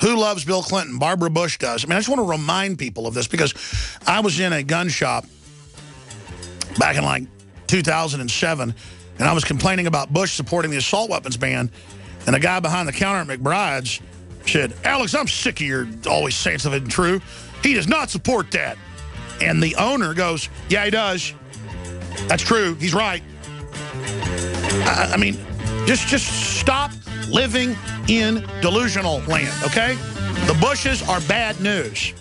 Who loves Bill Clinton? Barbara Bush does. I mean, I just want to remind people of this because I was in a gun shop back in like 2007, and I was complaining about Bush supporting the assault weapons ban, and a guy behind the counter at McBride's said, Alex, I'm sick of your always saying something true. He does not support that. And the owner goes, yeah, he does. That's true. He's right. I, I mean, just just stop living in delusional land, okay? The Bushes are bad news.